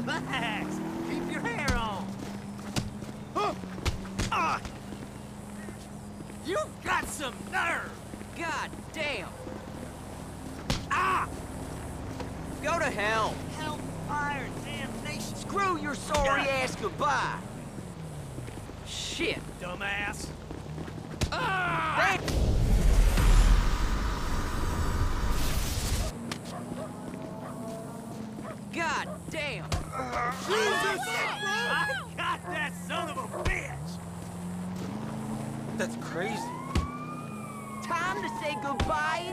Relax. Keep your hair on. Ah! You've got some nerve. God damn! Ah! Go to hell! Hellfire damnation. Screw your sorry ass goodbye! Shit! Dumbass. God damn! Jesus! I got that son of a bitch! That's crazy. Time to say goodbye and shit!